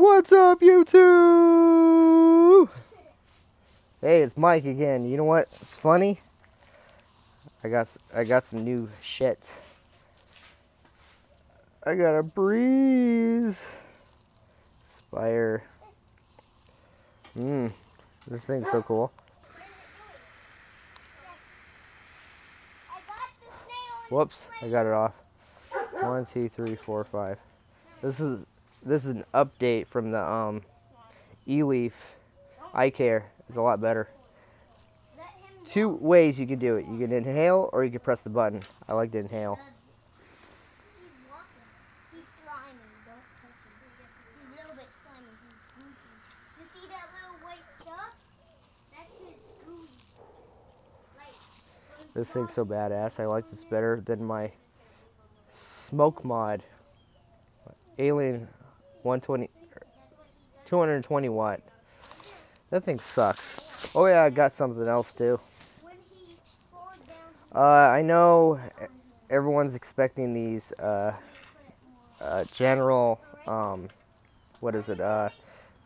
What's up, YouTube? Hey, it's Mike again. You know what? It's funny. I got I got some new shit. I got a breeze. Spire. Mmm. This thing's so cool. Whoops, I got it off. One, two, three, four, five. This is this is an update from the um eLeaf. It's a lot better. Two ways you can do it. You can inhale or you can press the button. I like to inhale. This thing's so badass. I like this better than my Smok mod. Alien 120, 220 watt. That thing sucks. Oh yeah, I got something else too. Uh, I know everyone's expecting these uh, uh, general, um, what is it? Uh,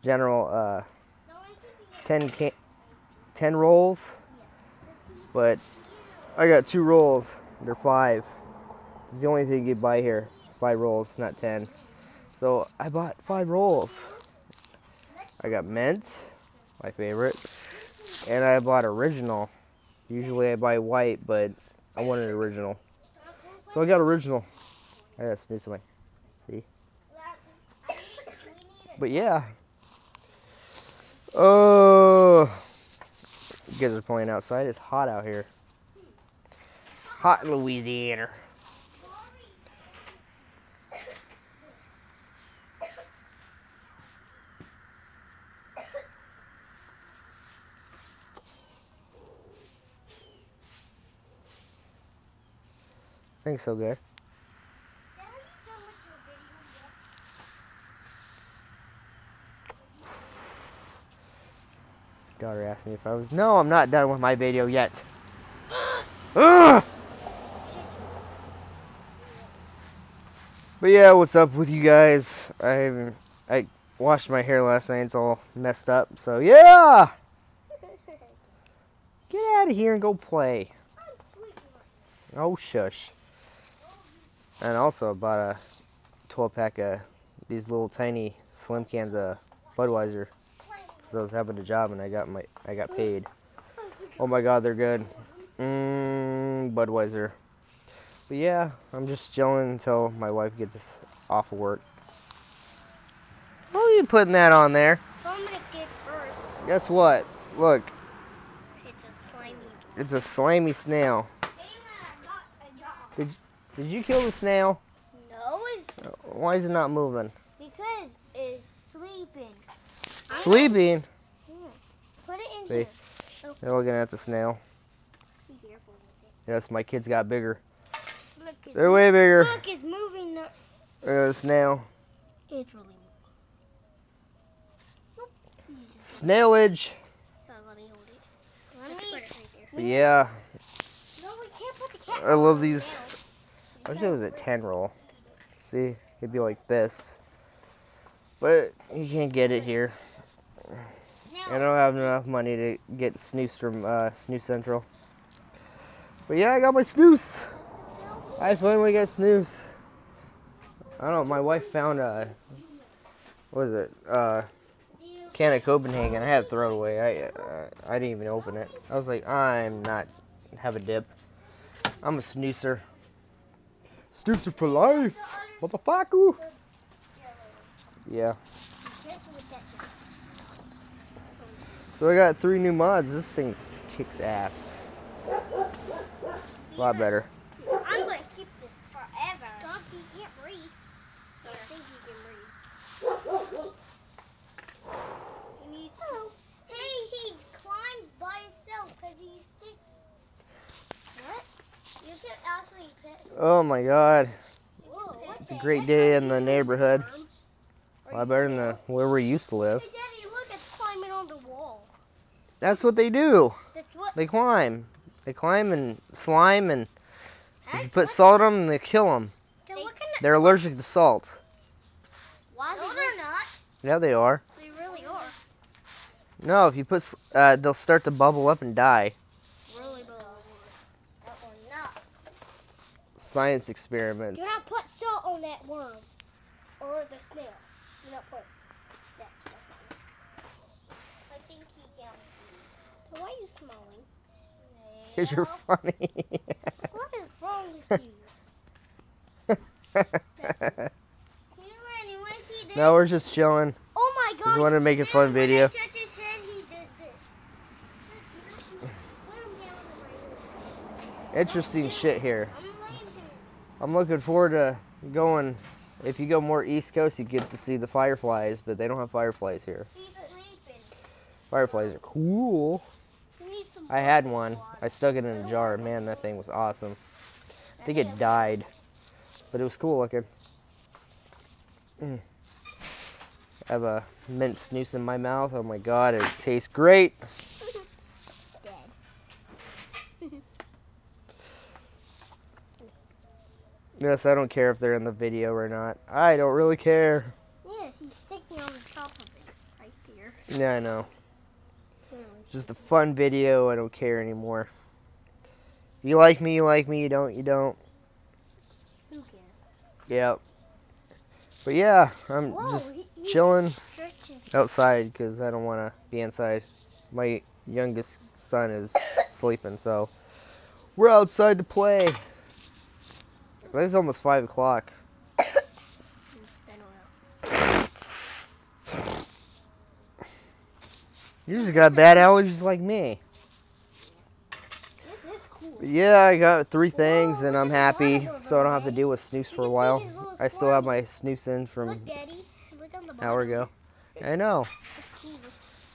general uh, 10 10 rolls, but I got two rolls. They're five. It's the only thing you buy here. It's five rolls, not ten. So I bought five rolls. I got mint, my favorite, and I bought original. Usually I buy white, but I wanted original. So I got original. I gotta sneeze my see. But yeah. Oh, you guys are playing outside. It's hot out here. Hot Louisiana. Think so, good. Daughter asked me if I was. No, I'm not done with my video yet. Ugh! But yeah, what's up with you guys? I I washed my hair last night. It's all messed up. So yeah, get out of here and go play. Oh shush. And also bought a 12 pack of these little tiny slim cans of Budweiser. So I was having a job and I got my I got paid. Oh my god, they're good. Mmm, Budweiser. But yeah, I'm just chilling until my wife gets off of work. What are you putting that on there? Guess what? Look. It's a slimy. It's a slimy snail. Did did you kill the snail? No, it's Why is it not moving? because it's sleeping. Sleeping? Here, put it in See? here. They're looking at the snail. Be careful with Yes, my kids got bigger. Look, it's, They're way bigger. look, it's moving. Look at the snail. It's really moving. Nope. Snailage. Uh, let me hold it. Let me put it right there. Yeah, No, we can't put the cat. I love on these. I wish it was a 10 roll. See, it'd be like this. But you can't get it here. I don't have enough money to get snus from uh, Snus Central. But yeah, I got my snus. I finally got snus. I don't know, my wife found a, what was it, uh, can of Copenhagen. I had to throw it away. I, uh, I didn't even open it. I was like, I'm not, have a dip. I'm a snoozer. Snoozer for life. Motherfucker. Yeah. So I got three new mods. This thing kicks ass. A lot better. I'm going to keep this forever. Donkey can't read. I think he can read. He needs to. Hey, he climbs by himself because he's stick. What? You can actually pet. Oh my god. Whoa, It's a great day in the neighborhood. A lot better than the, where we used to live. Hey, Daddy, look, it's climbing on the wall. That's what they do. That's what. They climb. They climb and slime and if you put salt on them, they kill them. They're. They're allergic to salt. Why no, they're not. Yeah, they are. They really are. No, if you put, uh, they'll start to bubble up and die. Really bad. That one not. Science experiments. Do not put salt on that worm or the snail. Do not put that stuff on. I think he can. So why are you smiling? Because you're funny. What is wrong with you? Cameron, you want to see this? no, we're just chilling. Oh my god. Just wanted to make a fun video. I touch his head, he does this. Put him down on my Interesting shit here. I'm looking forward to going. If you go more East Coast, you get to see the fireflies, but they don't have fireflies here. Fireflies are cool. I had one. I stuck it in a jar. Man, that thing was awesome. I think it died, but it was cool looking. Mm. I have a mint snus in my mouth. Oh my god, it tastes great. Yes, I don't care if they're in the video or not. I don't really care. Yes, he's sticking on the top of it right there. Yeah, I know. It's just a fun video. I don't care anymore. You like me, you like me. You don't, you don't. who cares? Yep. But yeah, I'm Whoa, just he- he chilling outside because I don't want to be inside. My youngest son is sleeping, so we're outside to play. It's almost five o'clock. I don't know. You just got bad allergies like me. Cool. Yeah, I got three things and I'm look at the happy, so I don't have to deal with snus for a while. I still have my snus in from Look, Daddy. Look on the an hour ago. I know. Cool.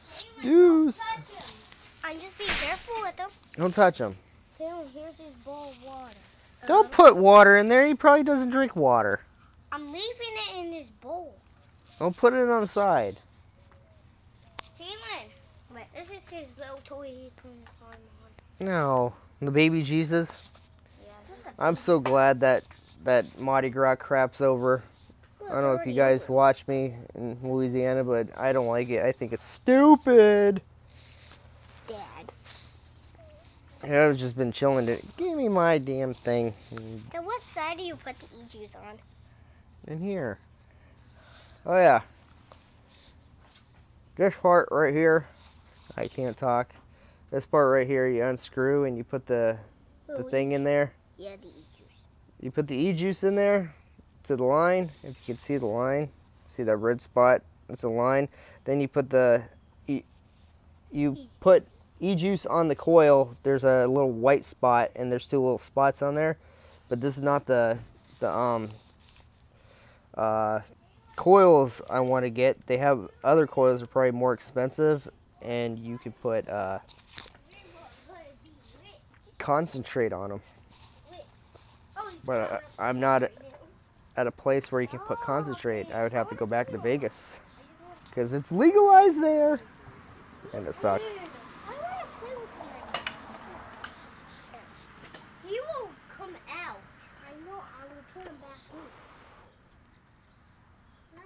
Snus. I'm just being careful with them. Don't touch them. Taylor, here's his bowl of water. Don't put water in there. He probably doesn't drink water. I'm leaving it in his bowl. Don't put it on the side. Taylor, wait, this is his little toy he can climb on. No. The baby Jesus. Yeah, I'm so glad that that Mardi Gras crap's over. I don't know if you guys watch me in Louisiana, but I don't like it. I think it's stupid. Dad. Yeah, I've just been chilling. To, my damn thing So what side do you put the e-juice on? in here. Oh yeah. This part right here, I can't talk. This part right here, you unscrew and you put the the thing in there. Yeah, the e-juice. You put the e-juice in there to the line. If you can see the line, see that red spot? That's a line. Then you put the e- you put e-juice on the coil. There's a little white spot and there's two little spots on there. But this is not the the um uh coils I want to get. They have other coils are probably more expensive and you can put uh concentrate on them. But I, I'm not at a place where you can put concentrate. I would have to go back to Vegas because it's legalized there, and it sucks. He will come out. I know. I will turn him back in. Oh,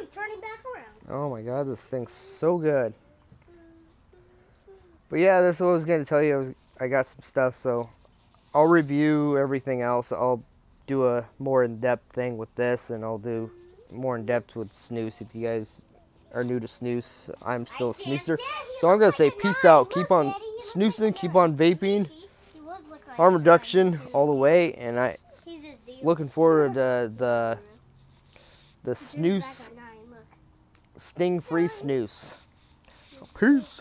he's turning back around. Oh my god, this thing's so good. But yeah, that's what I was gonna tell you. I was I got some stuff, so I'll review everything else. I'll do a more in-depth thing with this, and I'll do more in-depth with Snus. If you guys are new to Snus, I'm still a snoozer. So I'm gonna say peace out. Keep on snoozing. Keep on vaping. Harm reduction all the way, and I He's a zero. looking forward to the the snus Back at nine, look. Sting-free snus. Peace.